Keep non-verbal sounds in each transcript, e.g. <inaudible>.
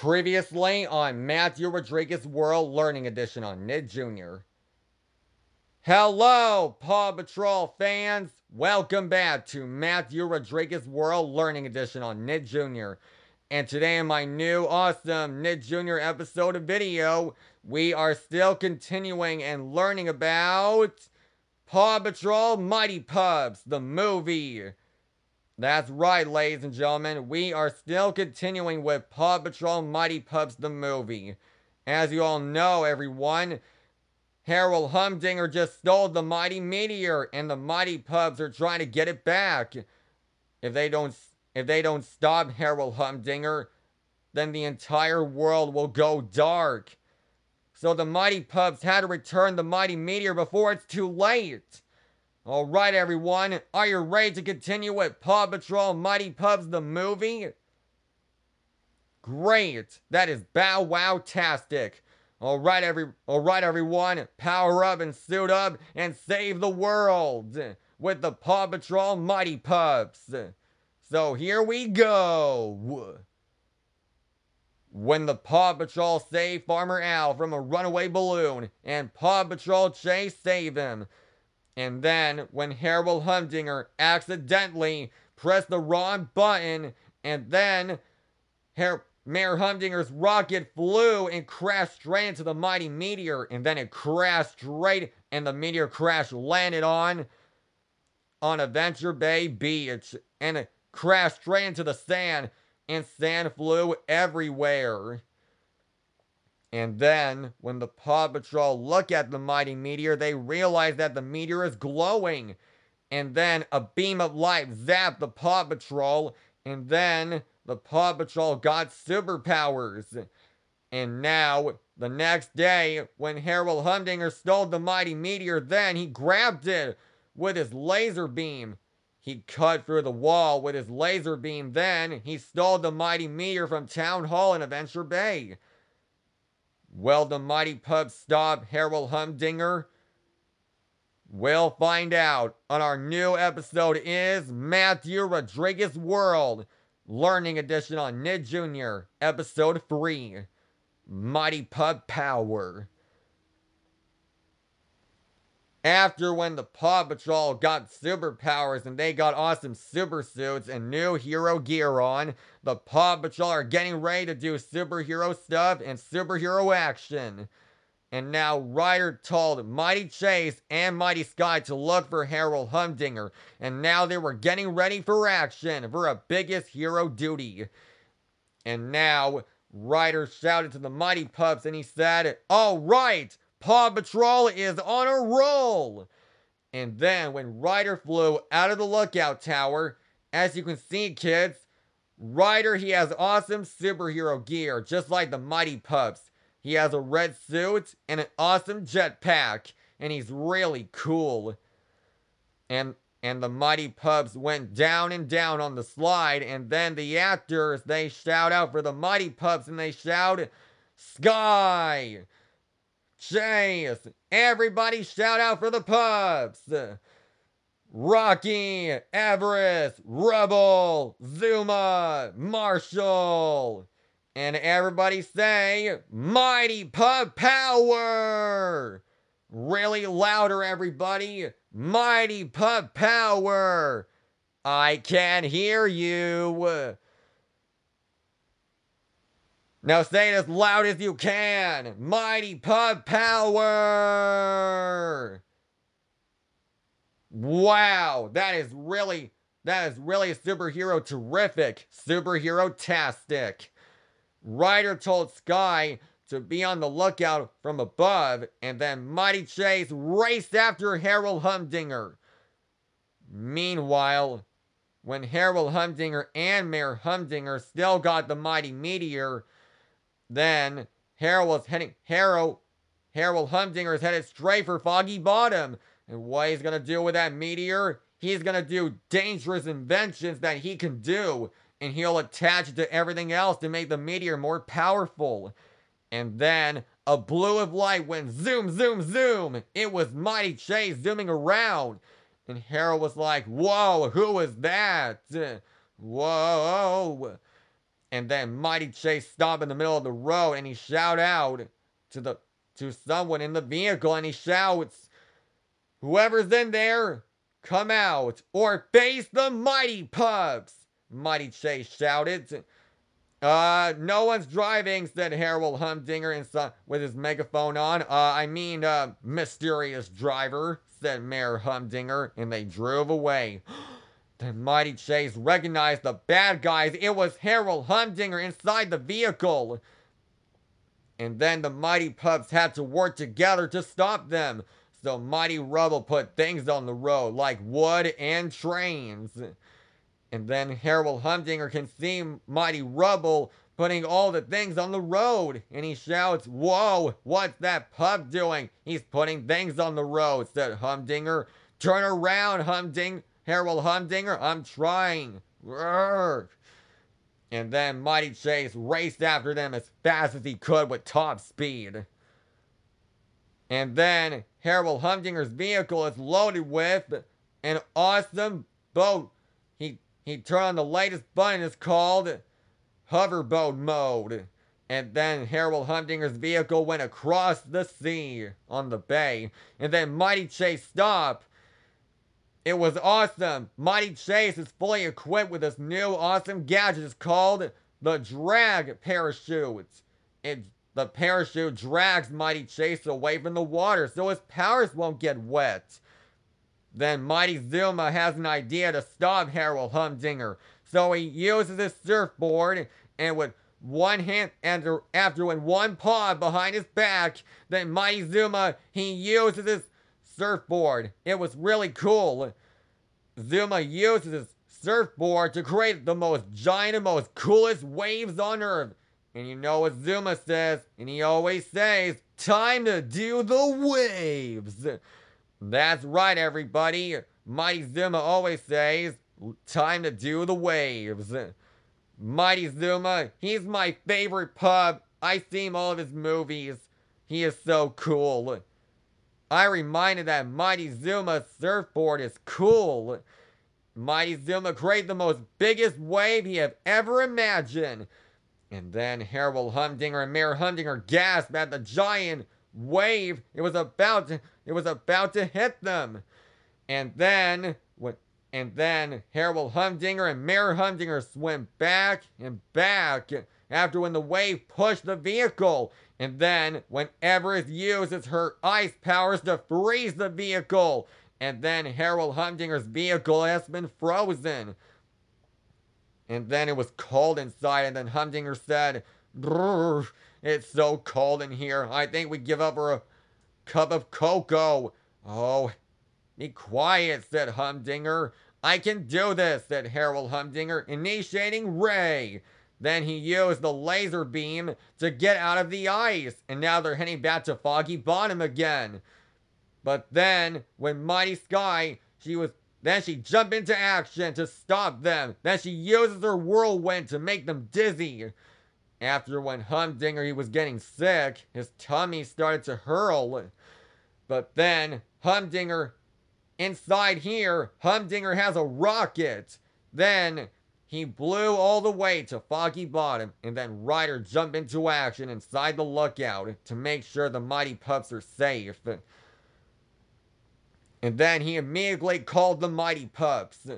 Previously on Matthew Rodriguez World Learning Edition on Nick Jr. Hello, Paw Patrol fans! Welcome back to Matthew Rodriguez World Learning Edition on Nick Jr. And today in my new awesome Nick Jr. episode of video, we are still continuing and learning about Paw Patrol Mighty Pups, the movie. That's right, ladies and gentlemen. We are still continuing with Paw Patrol Mighty Pups the movie. As you all know, everyone, Harold Humdinger just stole the Mighty Meteor, and the Mighty Pups are trying to get it back. If they don't, if they don't stop Harold Humdinger, then the entire world will go dark. So the Mighty Pups had to return the Mighty Meteor before it's too late. Alright, everyone, are you ready to continue with Paw Patrol Mighty Pups the movie? Great! That is bow wow tastic. Alright, every alright everyone, power up and suit up and save the world with the Paw Patrol Mighty Pups. So here we go. When the Paw Patrol save Farmer Al from a runaway balloon and Paw Patrol chase save him. And then, when Harold Humdinger accidentally pressed the wrong button, and then Her- Mayor Humdinger's rocket flew and crashed straight into the mighty meteor, and then it crashed straight, and the meteor crash landed on on Adventure Bay Beach, and it crashed straight into the sand, and sand flew everywhere. And then, when the Paw Patrol look at the mighty meteor, they realize that the meteor is glowing. And then a beam of light zapped the Paw Patrol. And then the Paw Patrol got superpowers. And now, the next day, when Harold Humdinger stole the mighty meteor, then he grabbed it with his laser beam. He cut through the wall with his laser beam. Then he stole the mighty meteor from Town Hall in Adventure Bay. Will the mighty pub stop Harold Humdinger? We'll find out on our new episode is Matthew Rodriguez World Learning Edition on Nick Jr. Episode 3 Mighty Pup Power. After when the Paw Patrol got superpowers and they got awesome super suits and new hero gear on, the Paw Patrol are getting ready to do superhero stuff and superhero action. And now Ryder told Mighty Chase and Mighty Sky to look for Harold Humdinger, and now they were getting ready for action for a biggest hero duty. And now Ryder shouted to the Mighty Pups and he said, All right! Paw Patrol is on a roll! And then, when Ryder flew out of the lookout tower, as you can see, kids, Ryder, he has awesome superhero gear, just like the Mighty Pups. He has a red suit and an awesome jetpack, and he's really cool. And and the Mighty Pups went down and down on the slide, and then the actors, they shout out for the Mighty Pups, and they shout, Sky! Chase! Everybody shout out for the pups! Rocky, Everest, Rubble, Zuma, Marshall. And everybody say, Mighty Pup Power! Really louder, everybody. Mighty Pup Power! I can hear you. Now say it as loud as you can. Mighty Pup Power! Wow, that is really, that is really superhero terrific. Superhero tastic. Ryder told Sky to be on the lookout from above, and then Mighty Chase raced after Harold Humdinger. Meanwhile, when Harold Humdinger and Mayor Humdinger still got the Mighty Meteor, then Harold was heading Harold Harold Humdinger is headed straight for Foggy Bottom. And what he's gonna do with that meteor? He's gonna do dangerous inventions that he can do. And he'll attach it to everything else to make the meteor more powerful. And then a blue of light went zoom, zoom, zoom. It was Mighty Chase zooming around. And Harold was like, Whoa, who was that? Whoa. And then Mighty Chase stopped in the middle of the road and he shout out to the to someone in the vehicle and he shouts, Whoever's in there, come out or face the Mighty Pups. Mighty Chase shouted. Uh, no one's driving, said Harold Humdinger inside with his megaphone on. Uh, I mean, uh, mysterious driver, said Mayor Humdinger, and they drove away. <gasps> <gasps> <gasps> the mighty Chase recognized the bad guys. It was Harold Humdinger inside the vehicle. And then the mighty pups had to work together to stop them. So Mighty Rubble put things on the road like wood and trains. And then Harold Humdinger can see Mighty Rubble putting all the things on the road. And he shouts, Whoa, what's that pup doing? He's putting things on the road, said Humdinger. Turn around, Humding, Harold Humdinger. I'm trying. Rrr. And then Mighty Chase raced after them as fast as he could with top speed. And then Harold Humdinger's vehicle is loaded with an awesome boat. He he turned on the latest button. It's called hoverboat mode. And then Harold Humdinger's vehicle went across the sea on the bay. And then Mighty Chase stopped. It was awesome. Mighty Chase is fully equipped with this new awesome gadget. It's called the Drag Parachute. It, the parachute drags Mighty Chase away from the water so his powers won't get wet. Then Mighty Zuma has an idea to stop Harold Humdinger. So he uses his surfboard and with one hand after, after with one paw behind his back, then Mighty Zuma he uses his surfboard. It was really cool. Zuma uses his surfboard to create the most giant and most coolest waves on earth. And you know what Zuma says, and he always says, time to do the waves. That's right, everybody. Mighty Zuma always says, time to do the waves. Mighty Zuma, he's my favorite pub. I seen all of his movies. He is so cool. I reminded that Mighty Zuma surfboard is cool. Mighty Zuma created the most biggest wave he have ever imagined. And then Harold Humdinger and Mayor Humdinger gasped at the giant wave. It was about to, it was about to hit them. And then what and then Harold Humdinger and Mayor Humdinger swim back and back after when the wave pushed the vehicle. And then when Everest uses her ice powers to freeze the vehicle. And then Harold Humdinger's vehicle has been frozen. And then it was cold inside, and then Humdinger said, Brrr, it's so cold in here. I think we give up for a cup of cocoa. Oh, be quiet, said Humdinger. I can do this, said Harold Humdinger, initiating Ray. Then he used the laser beam to get out of the ice, and now they're heading back to Foggy Bottom again. But then, when Mighty Sky, she was then she jumped into action to stop them. Then she uses her whirlwind to make them dizzy. After when Humdinger he was getting sick, his tummy started to hurl. But then Humdinger inside here, Humdinger has a rocket. Then he blew all the way to Foggy Bottom, and then Ryder jumped into action inside the lookout to make sure the mighty pups are safe. And then he immediately called the mighty pups.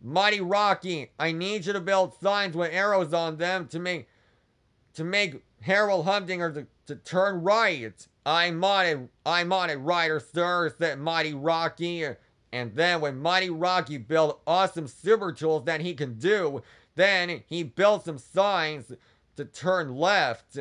Mighty Rocky, I need you to build signs with arrows on them to make to make Harold Humdinger to, to turn right. I'm on it, I'm on it, Ryder, sir, said Mighty Rocky. And then when Mighty Rocky built awesome super tools that he can do, then he built some signs to turn left.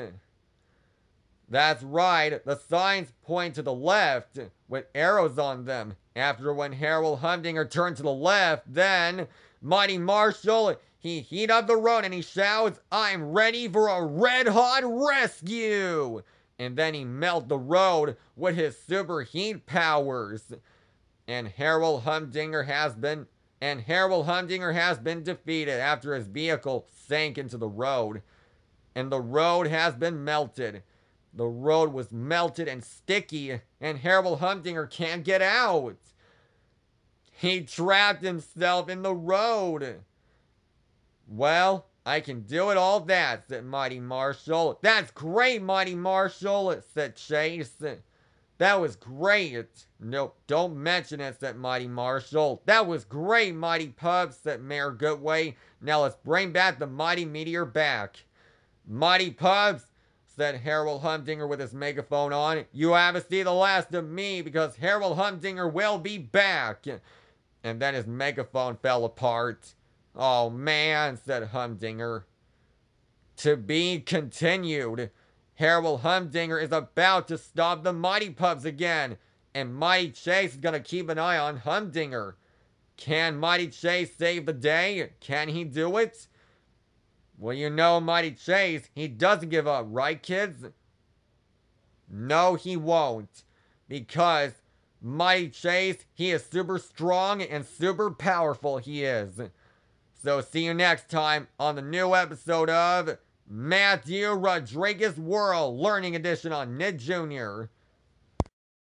That's right, the signs point to the left with arrows on them. After when Harold Humdinger turned to the left, then Mighty Marshall, he heat up the road and he shouts, I'm ready for a red hot rescue! And then he melt the road with his super heat powers and Harold Humdinger has been and Harold Humdinger has been defeated after his vehicle sank into the road. And the road has been melted. The road was melted and sticky, and Harold Humdinger can't get out. He trapped himself in the road. Well, I can do it all that, said Mighty Marshall. That's great, Mighty Marshall, said Chase. That was great. No, don't mention it, said Mighty Marshall. That was great, Mighty Pup, said Mayor Goodway. Now let's bring back the Mighty Meteor back. Mighty Pups, said Harold Humdinger with his megaphone on. You haven't seen the last of me because Harold Humdinger will be back. And then his megaphone fell apart. Oh man, said Humdinger. To be continued. Harold Humdinger is about to stop the Mighty Pups again, and Mighty Chase is going to keep an eye on Humdinger. Can Mighty Chase save the day? Can he do it? Well, you know, Mighty Chase, he doesn't give up, right, kids? No, he won't. Because Mighty Chase, he is super strong and super powerful, he is. So see you next time on the new episode of Matthew Rodriguez World Learning Edition on Nick Jr.